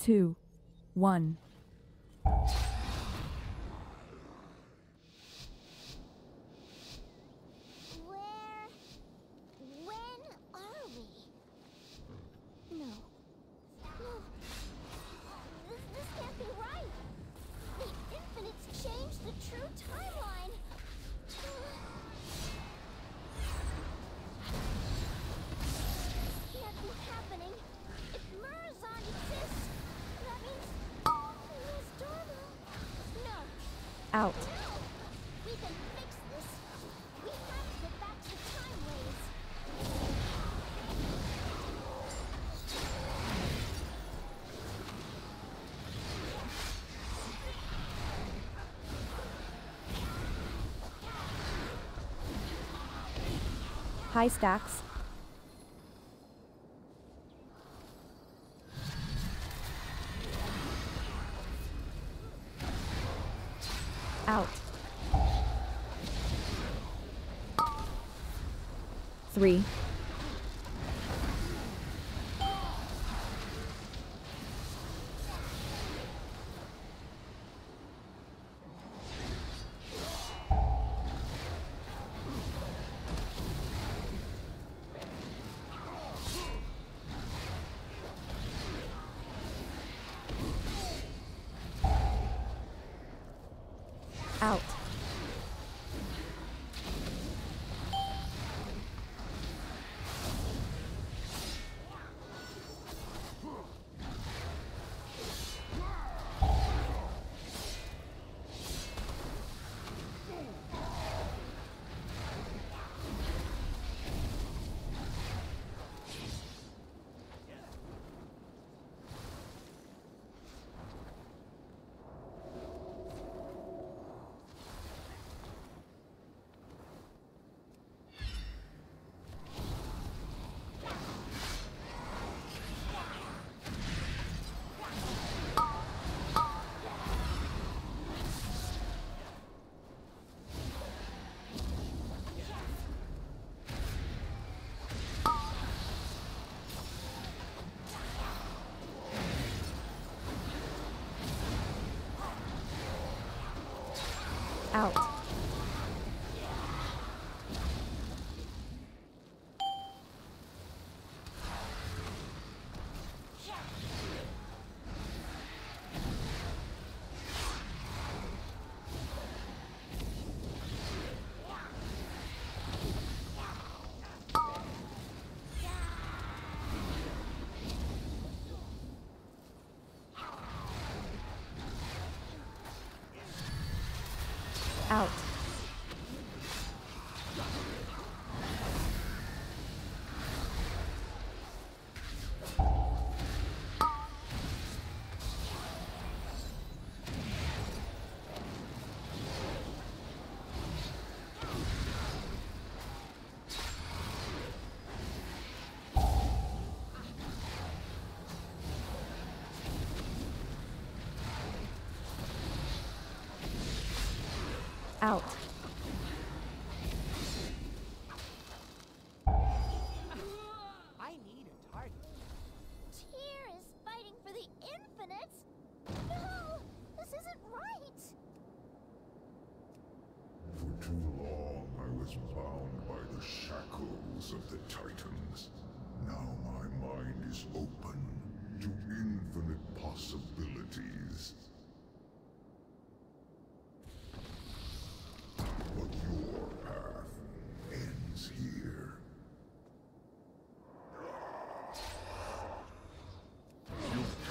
two, one. High stacks. Out. Three. Out. Out. I need a target. Tyr is fighting for the Infinites? No! This isn't right! For too long I was bound by the shackles of the Titans. Now my mind is open to infinite possibilities.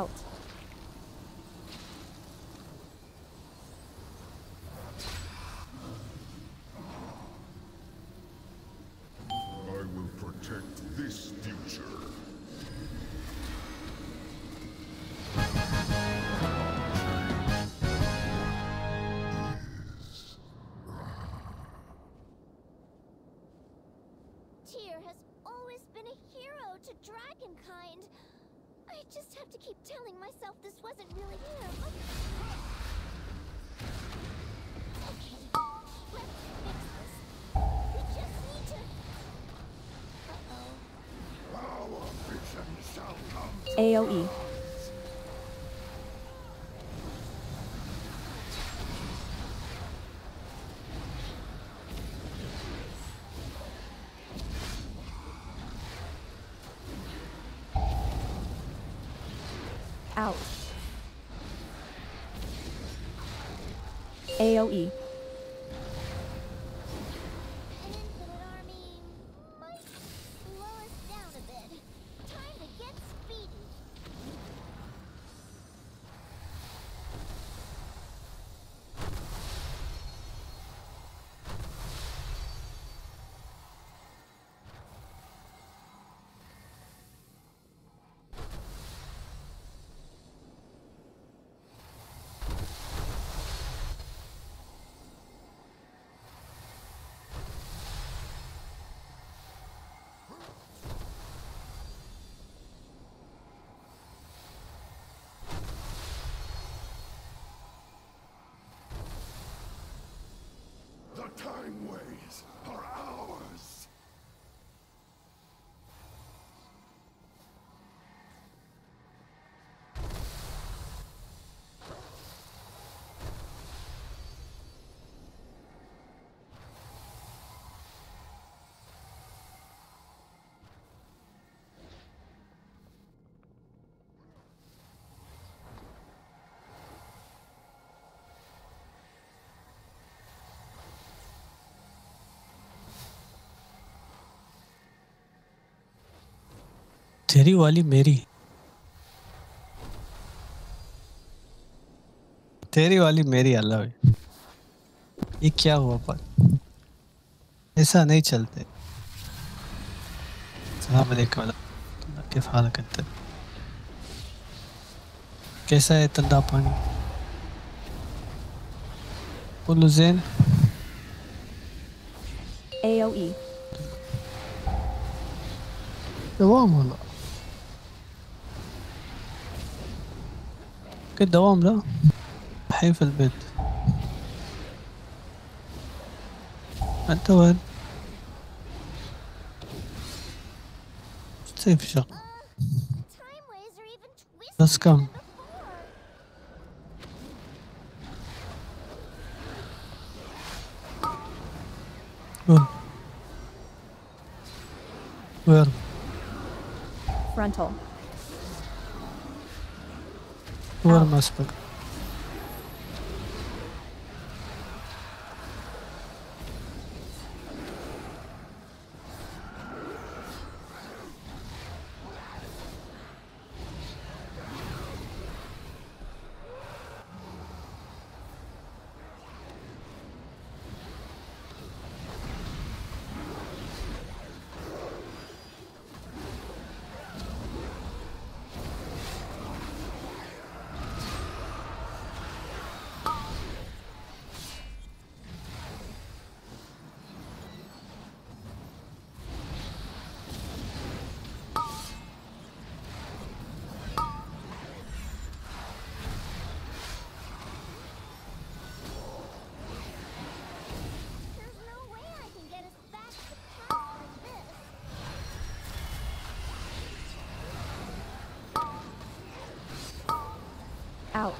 Out. I just have to keep telling myself this wasn't really him. Okay, let's fix this. We just need to. Uh-oh. Our vision shall come. AoE. तेरी वाली मेरी। तेरी वाली मेरी अल्लाह ये क्या हुआ पर? ऐसा नहीं चलते। सलाम हाल करते कैसा है तंदा पानी? बोलो Jain. AOE. Devam mı? كده دوام لا. الحين في البيت. أنت وين؟ تسوي في الشغل؟ The time ways Var mı? out.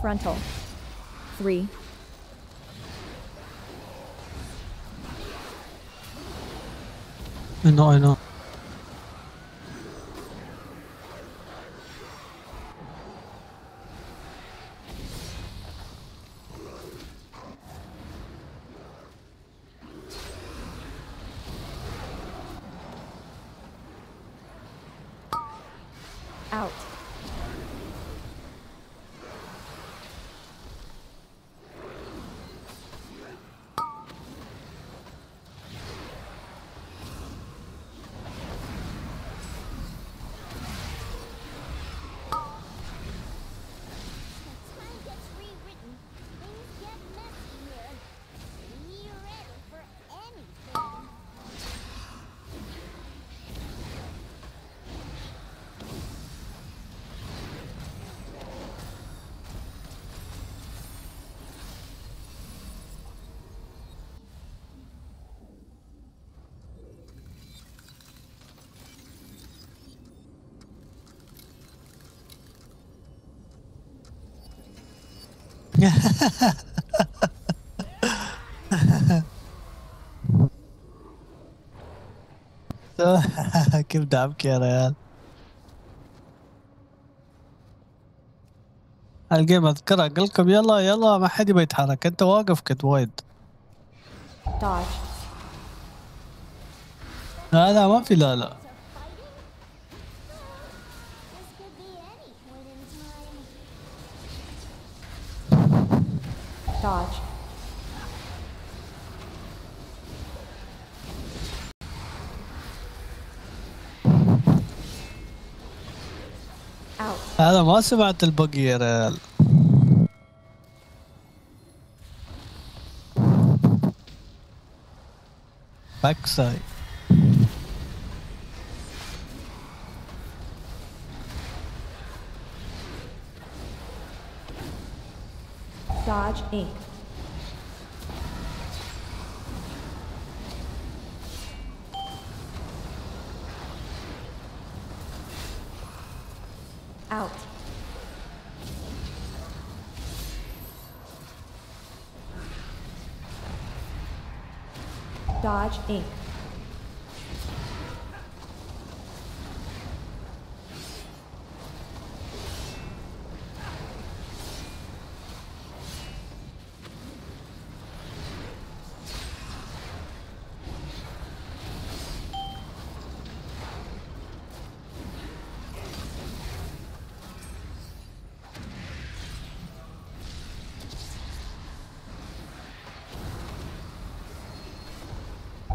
Frontal. Three. I know, I know. Out. كيف دعمك يا ريال؟ الجيم اذكرها قلت لكم يلا يلا ما حد يبغى يتحرك. أنت واقف كنت وايد Dodge. لا لا ما في لا لا. Out. هذا ما سمعت البقي يا ريال. باك سايد Dodge Inc. Out. Dodge Inc.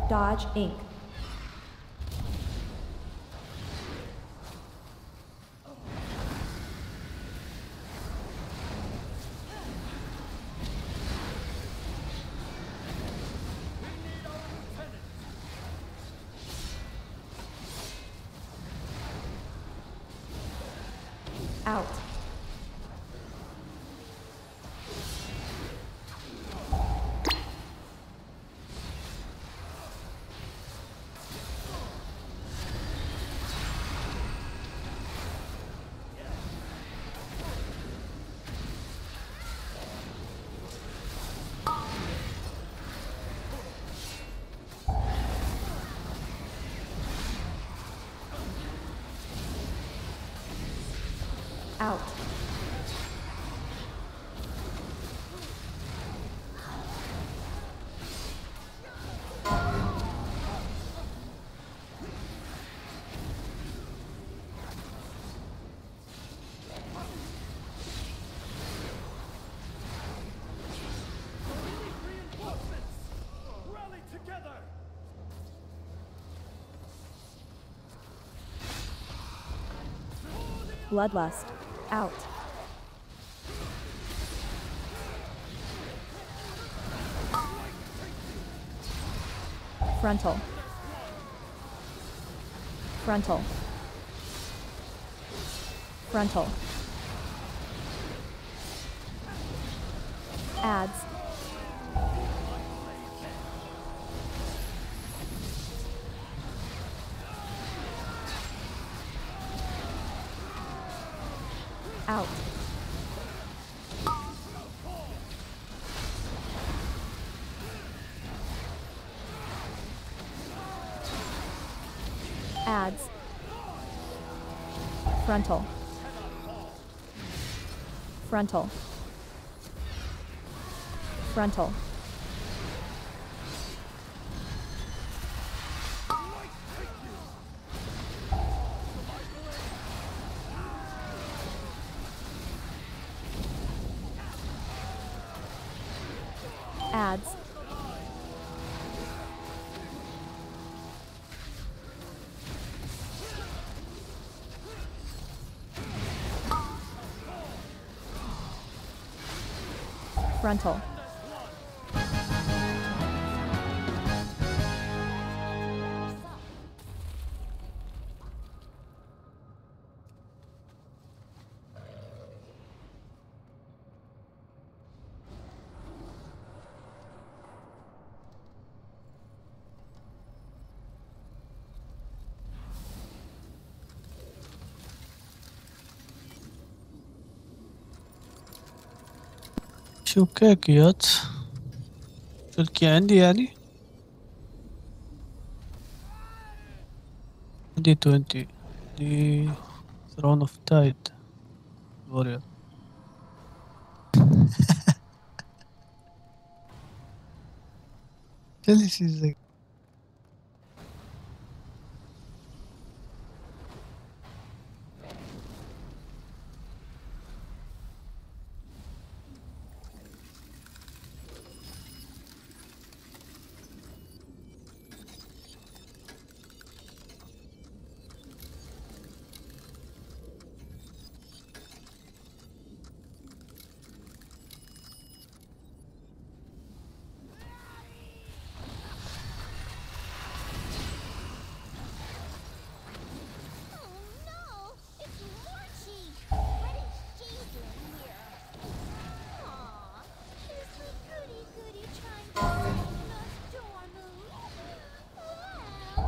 Dodge Inc. Bloodlust. Out. Frontal. Frontal. Frontal. Ads. Frontal. Frontal. Frontal. Ads. rental. شوكاكيات تركي عندي يعني؟ عندي 20 عندي ثرون اوف تايد warrior. Tell us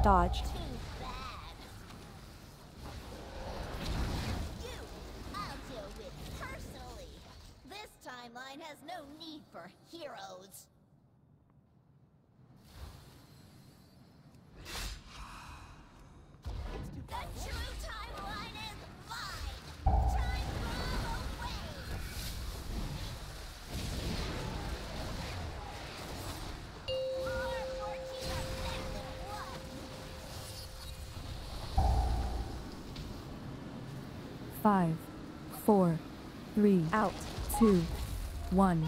dodged. five, four, three, out, two, one.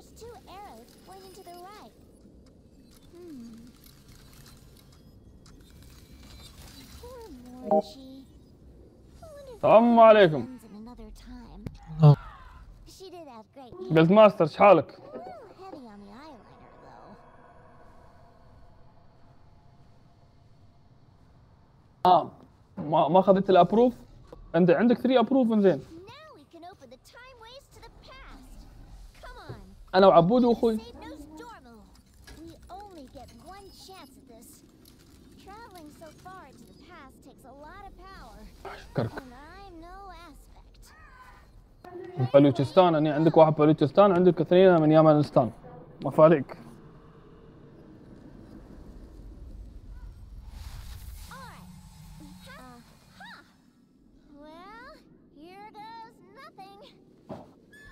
There's two arrows pointing to the right. السلام عليكم قلت ماستر شحالك ما ما اخذت الابروف انت عندك 3 ابروف انزين lot of power. اشكرك بلوچستان يعني عندك واحد بلوچستان عندك اثنين من يمنستان مفاريك Alright.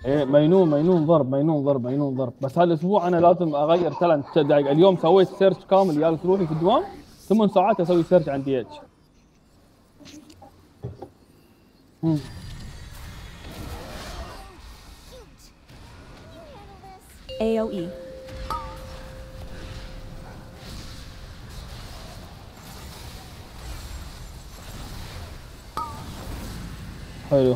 إيه مينون مينون ضرب مينون ضرب مينون ضرب. بس هالأسبوع أنا لازم أغير talent دقائق اليوم سويت search كامل جالس روحي في الدوام. ثمان ساعات أسوي search عن DH. AoE. حلو.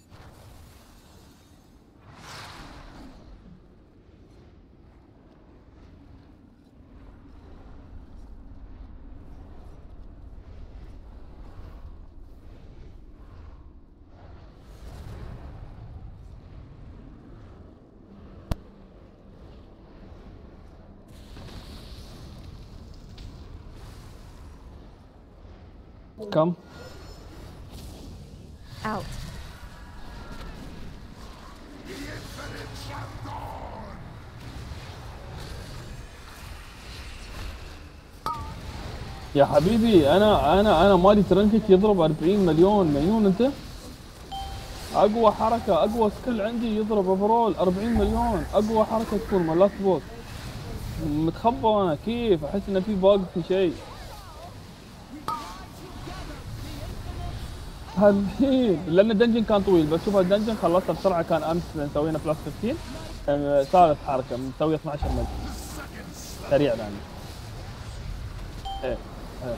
كم؟ Out. يا حبيبي أنا أنا أنا مالي trinket يضرب 40 مليون. مجنون أنت؟ أقوى حركة أقوى skill عندي يضرب overall 40 مليون. أقوى حركة تكون مالات boss متخبى أنا. كيف؟ أحس إن في bug في شيء. هالحين لأن ال dungeon كان طويل بس شوف ال dungeon خلصته بسرعة كان أمس سوينا plus 15 آه، ثالث حركة مسوي 12 ملي سريع يعني. إيه إيه.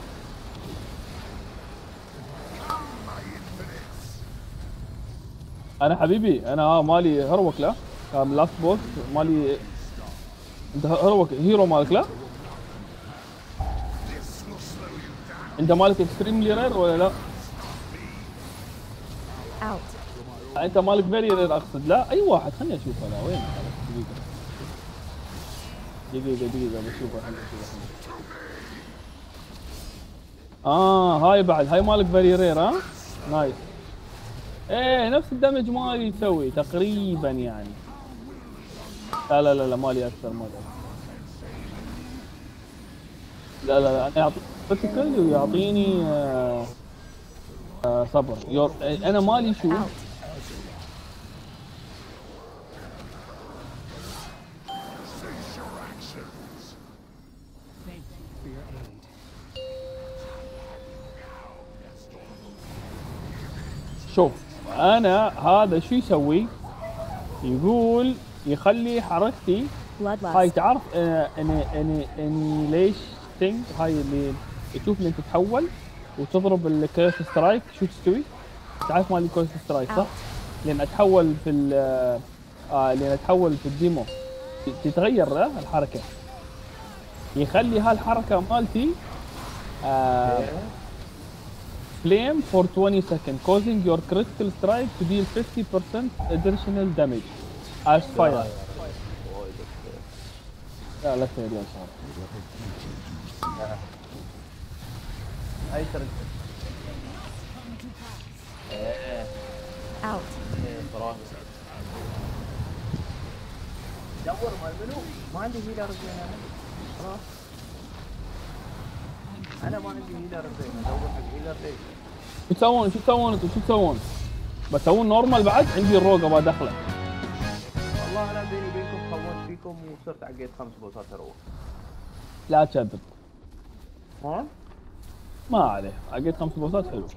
أنا حبيبي أنا مالي heroic لا. كان last boss مالي أنت heroic hero مالك لا. أنت مالك extremely rare ولا لا؟ انت مالك very rare اقصد. لا اي واحد خليني أشوف أنا وين؟ دقيقة. دقيقة دقيقة بشوفه خليني اشوفه آه هاي بعد. هاي مالك very rare ها؟ nice إيه نفس ال damage مالي يسوي تقريبا يعني. لا لا لا لا مالي أكثر مالي. لا لا لا أنا critical ويعطيني آه آه صبر. your أنا مالي شو. شوف أنا هذا شو يسوي؟ يقول يخلي حركتي. هاي. تعرف آه، اني اني اني ليش thing هاي اللي تشوف اللي تتحول. وتضرب ال Chaos Strike شو تسوي؟ تعرف مال ال Chaos Strike صح؟ لأن أتحول في ال آه لأن أتحول في ال demo. تتغير آه، الحركة. يخلي هالحركة مالتي آه flame for 20 seconds causing your critical strike to deal 50% additional damage. As fire. وايد okay. لا لا خير يا شباب اي ترى إيه Out. إيه صراحة دور مال منو؟ ما عندي healer زين أنا خلاص أنا ما عندي healer زين ادور حق healer ليش؟ شو تسوون شو تسوون أنتم شو تسوون؟ بتسوون نورمال بعد عندي الروق أبغى أدخله والله أنا بيني وبينكم خوفت فيكم وصرت عقيت خمس بوسات أروح لا تكذب ها؟ ما عليه. عقيت خمس بوسات حلو.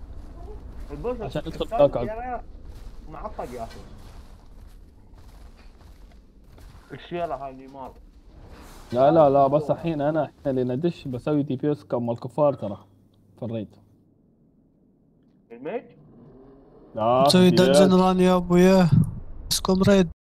البوس عشان يدخل معطق يا أخي. الشيلة هاي نيمار لا لا لا بس الحين أنا الحين اللي ندش بسوي دي بي اس كم الكفار ترى. في ال raid ال mage؟ لا تسوي dungeon. run يا أبويا. بس كوم raid.